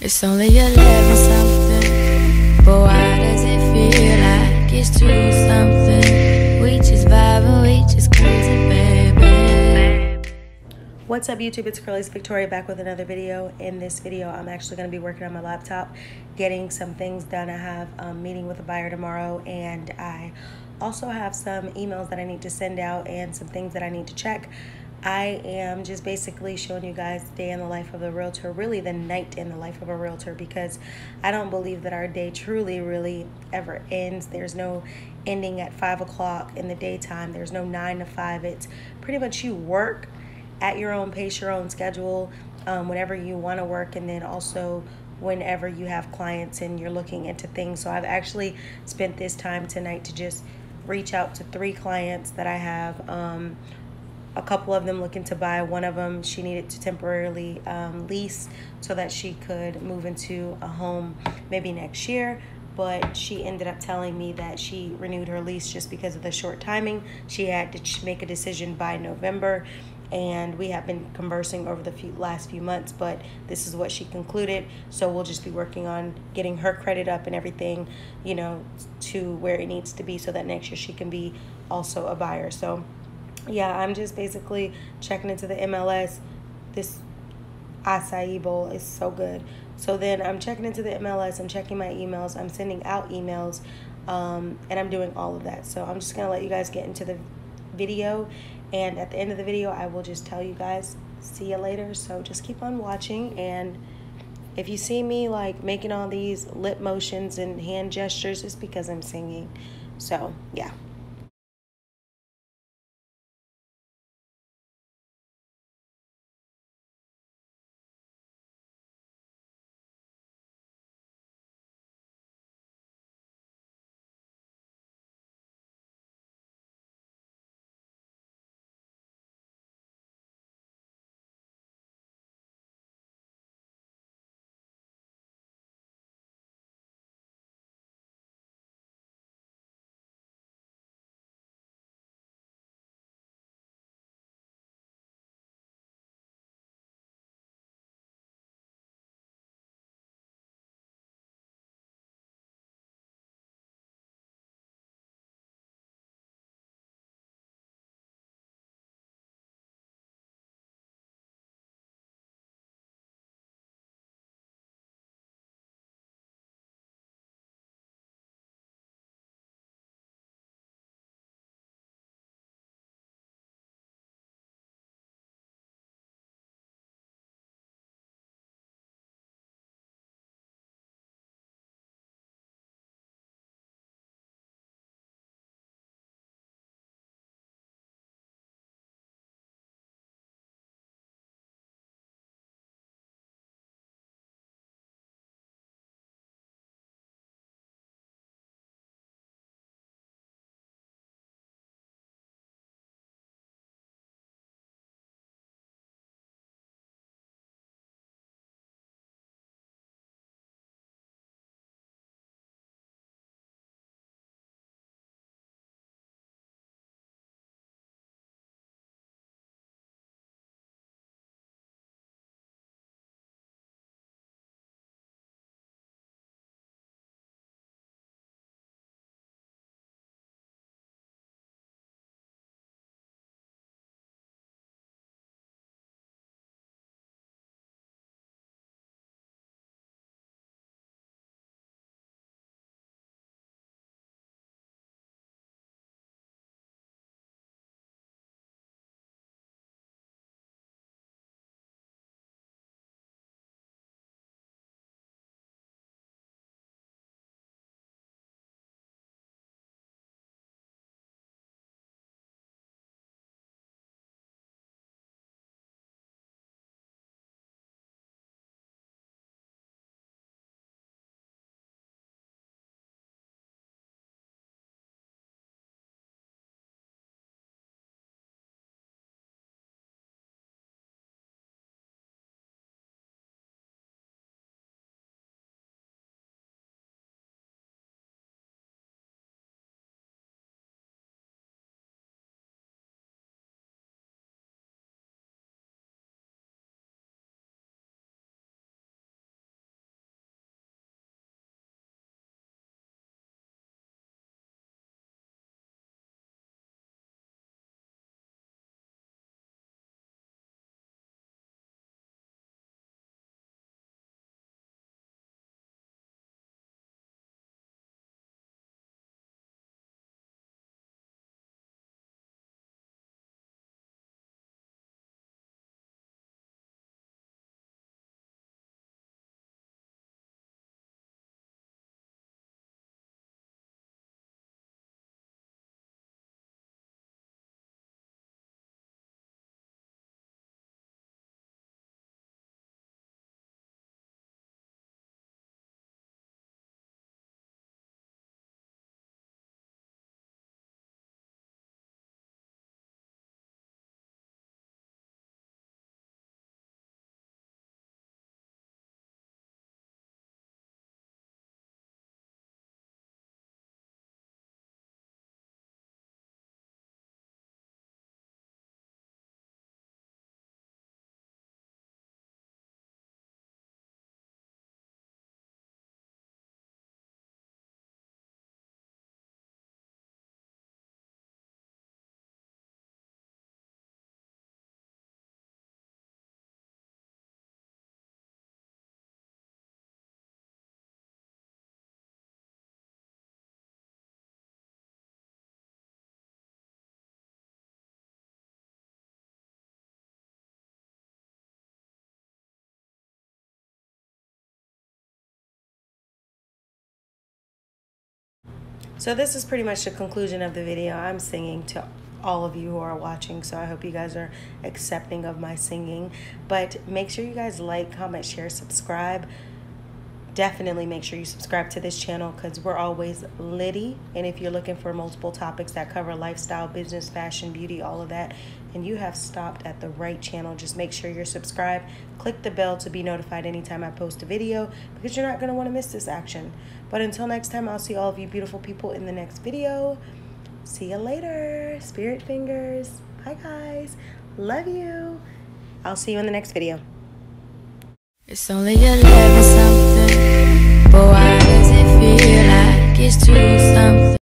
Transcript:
It's only 11 something, but why does it feel like it's 2 something? We just we just crazy, baby. What's up YouTube? It's Cralisa Victoria back with another video. In this video, I'm actually going to be working on my laptop, getting some things done. I have a meeting with a buyer tomorrow and I also have some emails that I need to send out and some things that I need to check. I am just basically showing you guys the day in the life of a realtor, really the night in the life of a realtor, because I don't believe that our day truly, really ever ends. There's no ending at five o'clock in the daytime. There's no nine to five. It's pretty much you work at your own pace, your own schedule, um, whenever you want to work, and then also whenever you have clients and you're looking into things. So I've actually spent this time tonight to just reach out to three clients that I have. Um, a couple of them looking to buy. One of them, she needed to temporarily um, lease so that she could move into a home maybe next year. But she ended up telling me that she renewed her lease just because of the short timing. She had to make a decision by November and we have been conversing over the few, last few months but this is what she concluded so we'll just be working on getting her credit up and everything you know to where it needs to be so that next year she can be also a buyer so yeah, I'm just basically checking into the MLS. This acai bowl is so good. So then I'm checking into the MLS, I'm checking my emails, I'm sending out emails, um, and I'm doing all of that. So I'm just going to let you guys get into the video. And at the end of the video, I will just tell you guys, see you later. So just keep on watching. And if you see me like making all these lip motions and hand gestures, it's because I'm singing. So yeah. So this is pretty much the conclusion of the video. I'm singing to all of you who are watching, so I hope you guys are accepting of my singing. But make sure you guys like, comment, share, subscribe. Definitely make sure you subscribe to this channel because we're always litty. And if you're looking for multiple topics that cover lifestyle, business, fashion, beauty, all of that, and you have stopped at the right channel, just make sure you're subscribed. Click the bell to be notified anytime I post a video because you're not going to want to miss this action. But until next time, I'll see all of you beautiful people in the next video. See you later. Spirit fingers. Bye, guys. Love you. I'll see you in the next video. It's only 11 something, but why does it feel like it's 2 something?